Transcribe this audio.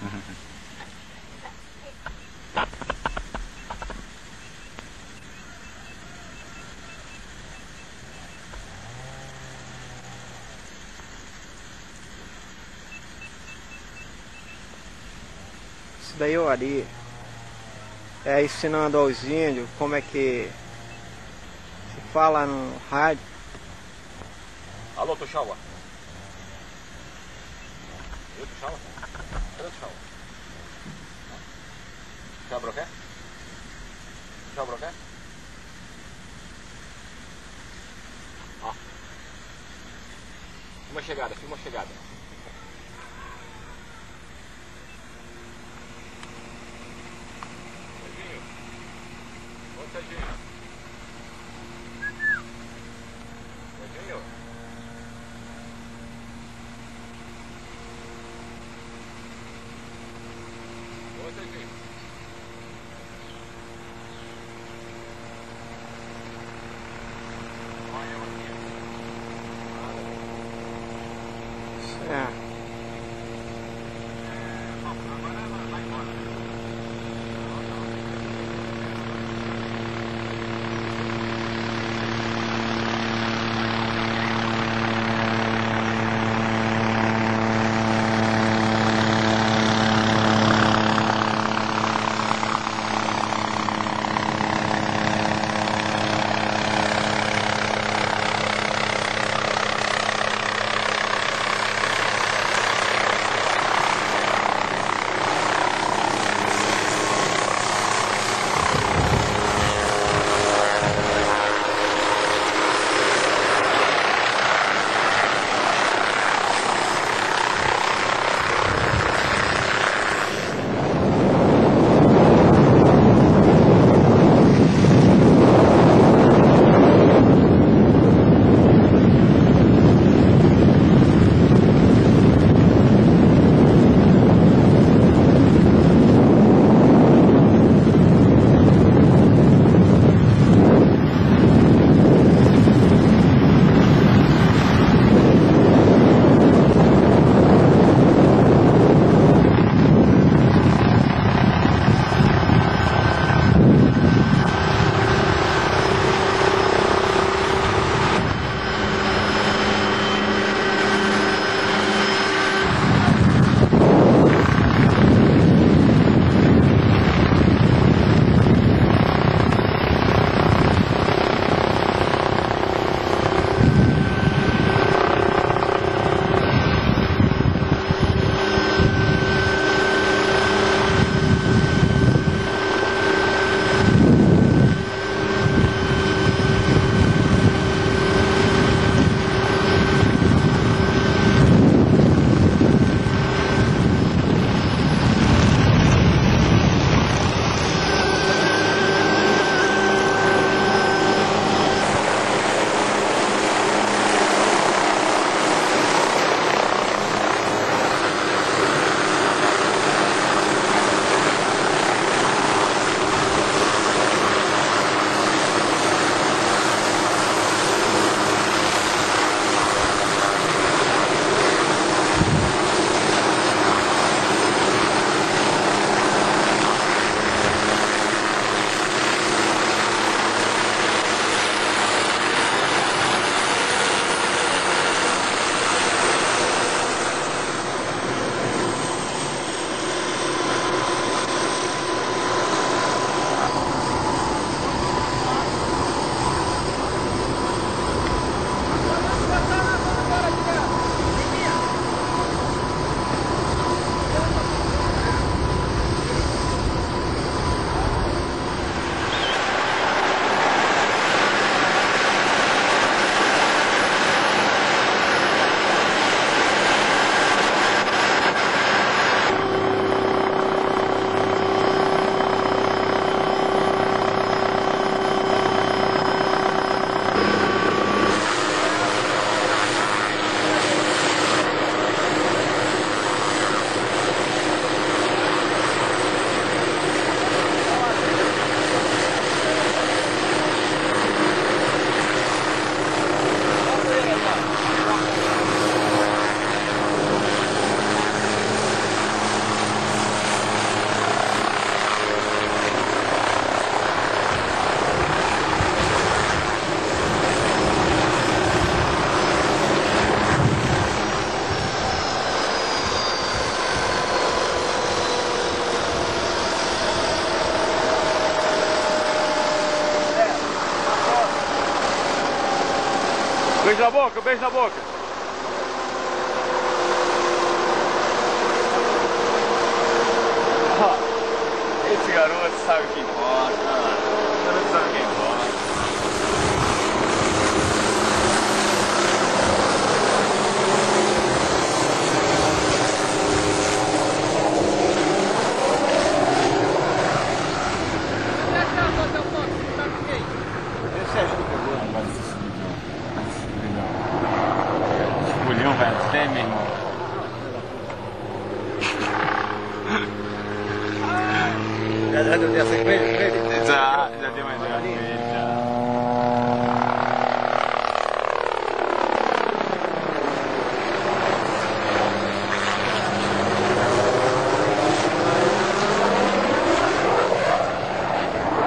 Isso daí o Ari é ensinando aos índios como é que se fala no rádio. Alô, Tuxaua? Eu, Tuxaua? O Tuxaua? Tuxaua Broqué? Tuxaua Broqué? Ó. Uma chegada, filma uma chegada. Yeah. Beijo na boca, beijo na boca. Esse garoto sabe o que importa. Esse garoto sabe o que importa. Julio Vertemimo. Già, eh, già dobbiamo seguire, vedi? Già, già dobbiamo andare.